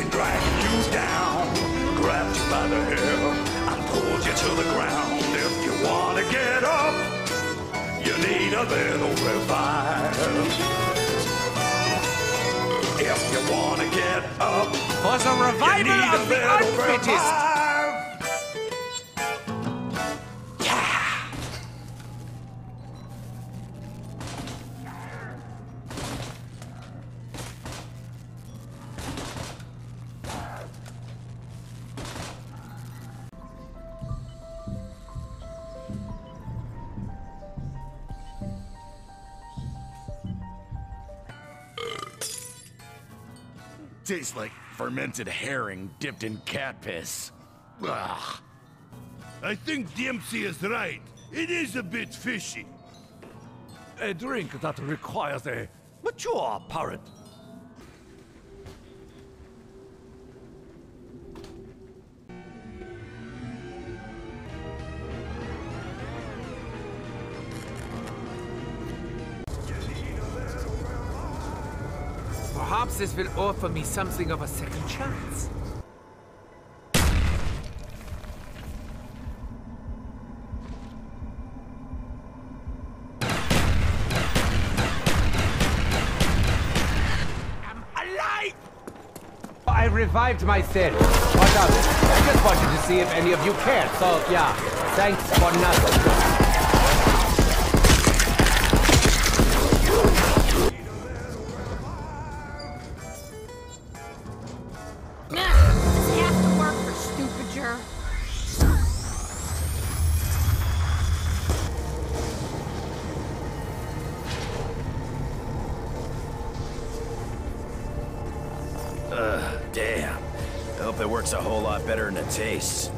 been dragging you down, grabbed you by the hair, and pulled you to the ground. If you wanna get up, you need a little revive. If you wanna get up, For the you revival of the unfittest! Tastes like fermented herring dipped in cat piss. Ugh. I think Dempsey is right. It is a bit fishy. A drink that requires a mature parrot. Perhaps this will offer me something of a second chance. I'm alive! I revived myself. Watch out. I just wanted to see if any of you cared, so yeah. Thanks for nothing. Damn. I hope it works a whole lot better than it tastes.